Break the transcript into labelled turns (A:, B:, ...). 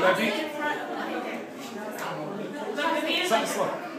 A: Ready? Set slow.